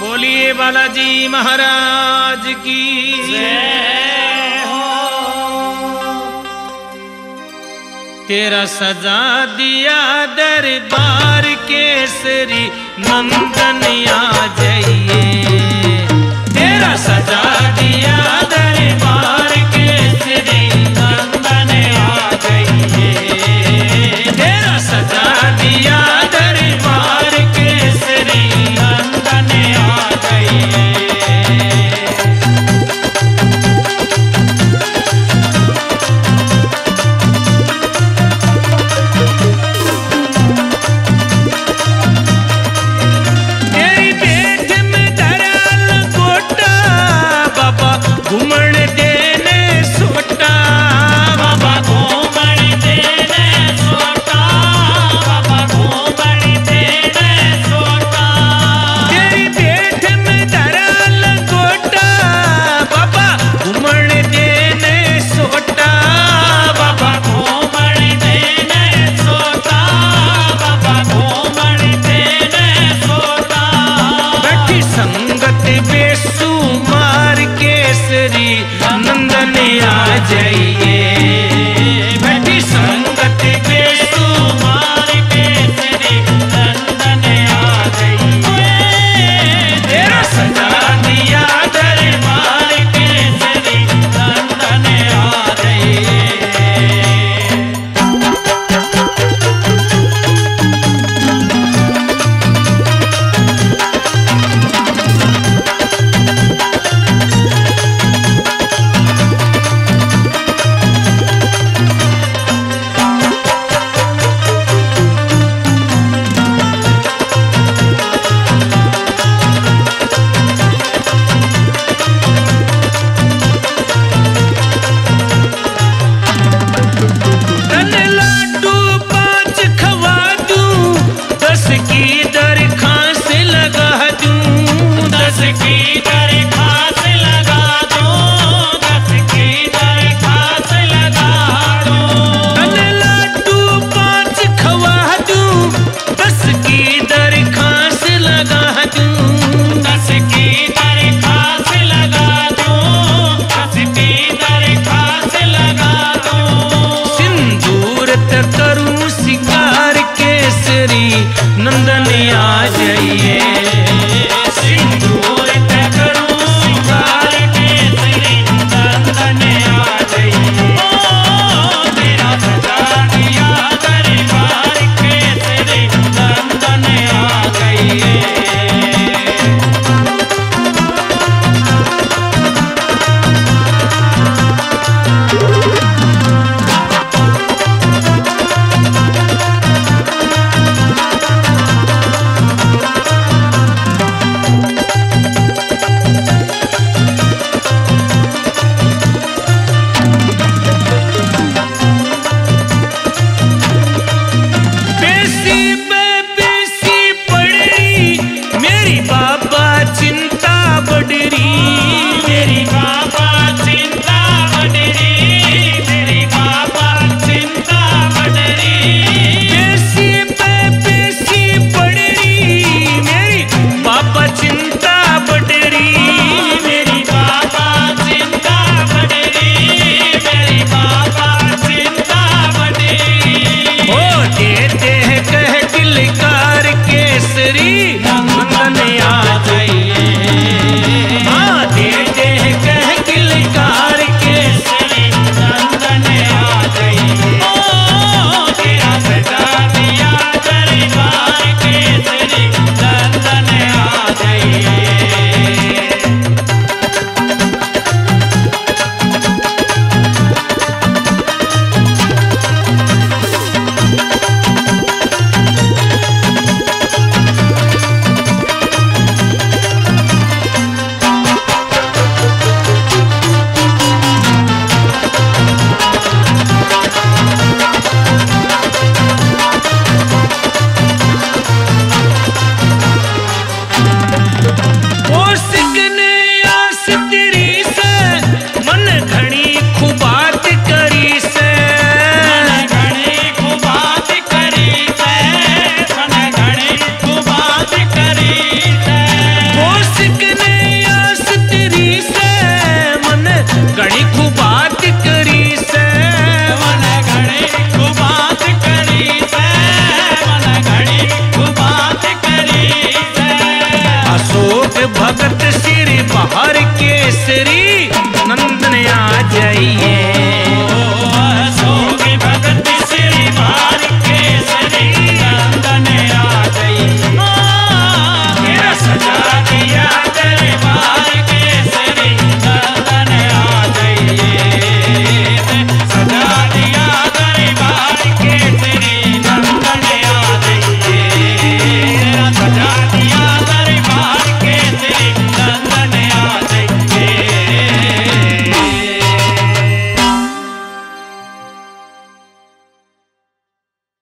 बोलिए बालाजी महाराज की। तेरा सजा दिया दरबार केसरी नंदन आ जाइए। जाइए।